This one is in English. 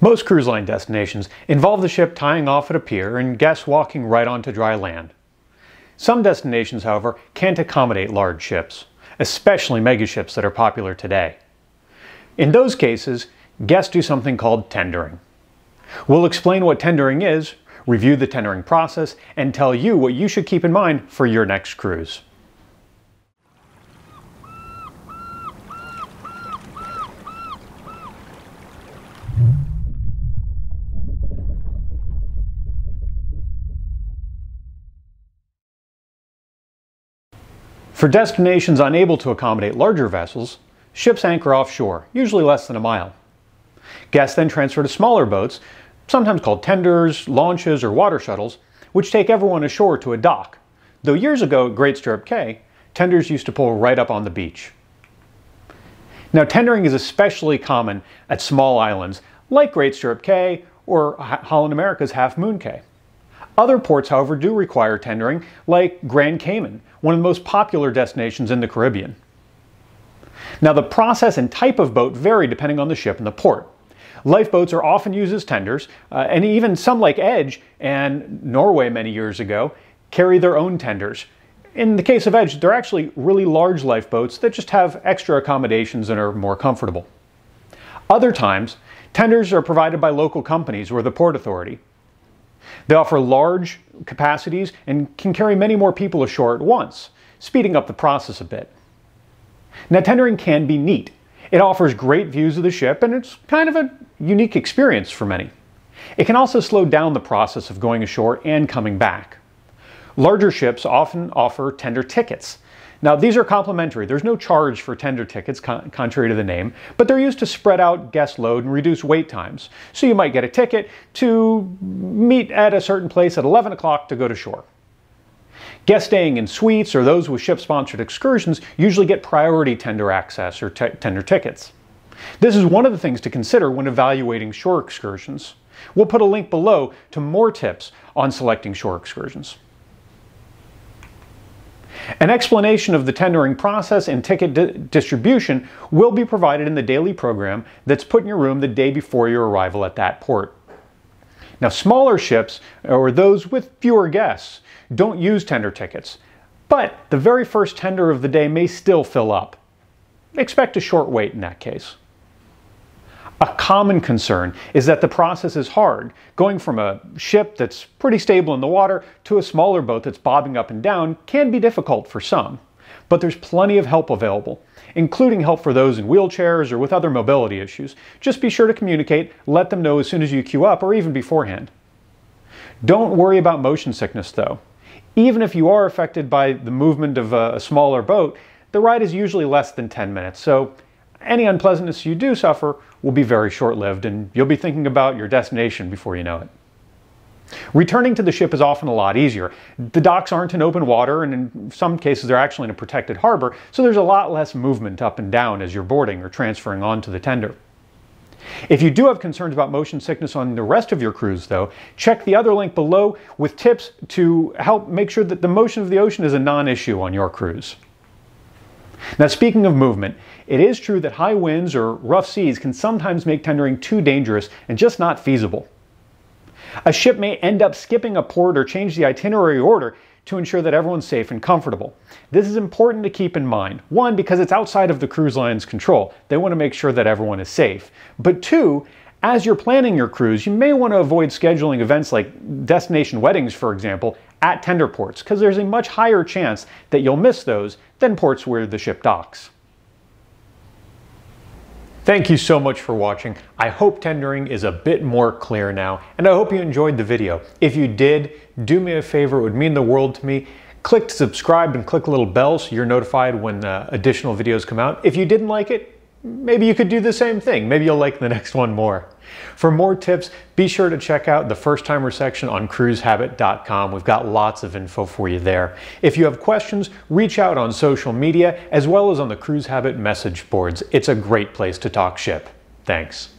Most cruise line destinations involve the ship tying off at a pier and guests walking right onto dry land. Some destinations, however, can't accommodate large ships, especially megaships that are popular today. In those cases, guests do something called tendering. We'll explain what tendering is, review the tendering process, and tell you what you should keep in mind for your next cruise. For destinations unable to accommodate larger vessels, ships anchor offshore, usually less than a mile. Guests then transfer to smaller boats, sometimes called tenders, launches, or water shuttles, which take everyone ashore to a dock. Though years ago at Great Stirrup Cay, tenders used to pull right up on the beach. Now, tendering is especially common at small islands like Great Stirrup Cay or Holland America's Half Moon Cay. Other ports, however, do require tendering, like Grand Cayman, one of the most popular destinations in the Caribbean. Now, the process and type of boat vary depending on the ship and the port. Lifeboats are often used as tenders, uh, and even some like Edge and Norway many years ago carry their own tenders. In the case of Edge, they're actually really large lifeboats that just have extra accommodations and are more comfortable. Other times, tenders are provided by local companies or the Port Authority. They offer large capacities and can carry many more people ashore at once, speeding up the process a bit. Now, tendering can be neat. It offers great views of the ship and it's kind of a unique experience for many. It can also slow down the process of going ashore and coming back. Larger ships often offer tender tickets, now, these are complimentary. There's no charge for tender tickets, con contrary to the name, but they're used to spread out guest load and reduce wait times. So you might get a ticket to meet at a certain place at 11 o'clock to go to shore. Guests staying in suites or those with ship sponsored excursions usually get priority tender access or tender tickets. This is one of the things to consider when evaluating shore excursions. We'll put a link below to more tips on selecting shore excursions. An explanation of the tendering process and ticket di distribution will be provided in the daily program that's put in your room the day before your arrival at that port. Now, smaller ships, or those with fewer guests, don't use tender tickets, but the very first tender of the day may still fill up. Expect a short wait in that case. A common concern is that the process is hard, going from a ship that's pretty stable in the water to a smaller boat that's bobbing up and down can be difficult for some. But there's plenty of help available, including help for those in wheelchairs or with other mobility issues. Just be sure to communicate, let them know as soon as you queue up or even beforehand. Don't worry about motion sickness though. Even if you are affected by the movement of a, smaller boat, the ride is usually less than 10 minutes, so any unpleasantness you do suffer will be very short lived and you'll be thinking about your destination before you know it. Returning to the ship is often a lot easier. The docks aren't in open water, and in some cases, they're actually in a protected harbor, so there's a lot less movement up and down as you're boarding or transferring onto the tender. If you do have concerns about motion sickness on the rest of your cruise, though, check the other link below with tips to help make sure that the motion of the ocean is a non issue on your cruise. Now, speaking of movement, it is true that high winds or rough seas can sometimes make tendering too dangerous and just not feasible. A ship may end up skipping a port or change the itinerary order to ensure that everyone's safe and comfortable. This is important to keep in mind. One, because it's outside of the cruise line's control. They want to make sure that everyone is safe. But two, as you're planning your cruise, you may want to avoid scheduling events like destination weddings, for example, at tender ports, because there's a much higher chance that you'll miss those than ports where the ship docks. Thank you so much for watching. I hope tendering is a bit more clear now, and I hope you enjoyed the video. If you did, do me a favor, it would mean the world to me. Click to subscribe and click the little bell so you're notified when uh, additional videos come out. If you didn't like it, maybe you could do the same thing. Maybe you'll like the next one more. For more tips, be sure to check out the first timer section on cruisehabit.com. We've got lots of info for you there. If you have questions, reach out on social media as well as on the Cruise Habit message boards. It's a great place to talk ship. Thanks.